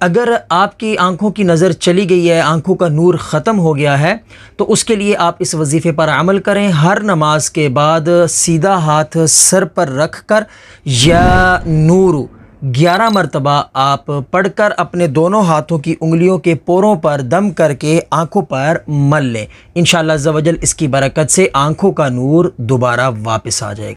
अगर आपकी आँखों की नज़र चली गई है, आँखों का नूर ख़त्म हो गया है तो उसके लिए आप इस वजीफ़े पर अमल करें। हर नमाज़ के बाद सीधा हाथ सर पर रख कर या नूर, ग्यारह मरतबा आप पढ़कर अपने दोनों हाथों की उंगलियों के पोरों पर दम करके आँखों पर मल लें। इन शजल इसकी बरकत से आँखों का नूर दोबारा वापस आ जाएगा।